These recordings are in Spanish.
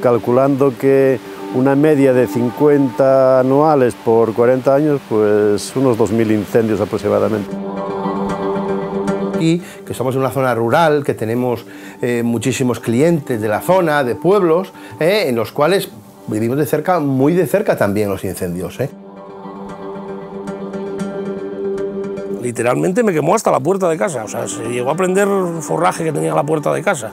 Calculando que una media de 50 anuales por 40 años, pues unos 2.000 incendios aproximadamente. Y que somos en una zona rural, que tenemos eh, muchísimos clientes de la zona, de pueblos, eh, en los cuales vivimos de cerca, muy de cerca también los incendios. Eh. Literalmente me quemó hasta la puerta de casa, o sea, se llegó a prender forraje que tenía la puerta de casa.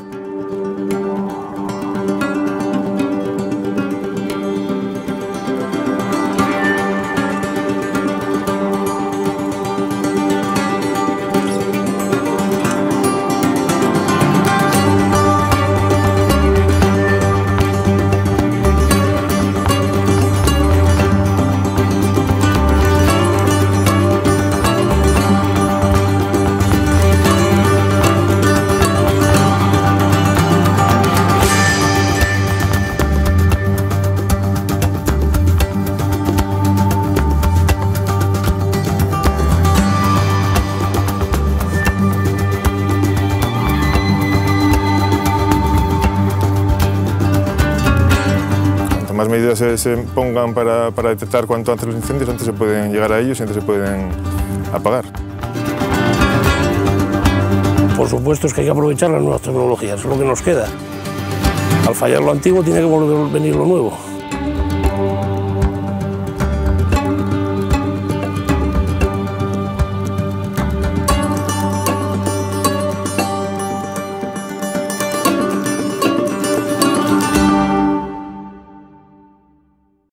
Más medidas se, pongan para, para, detectar cuanto antes los incendios, antes se pueden llegar a ellos y antes se pueden apagar. Por supuesto es que hay que aprovechar las nuevas tecnologías, es lo que nos queda. Al fallar lo antiguo tiene que volver a venir lo nuevo.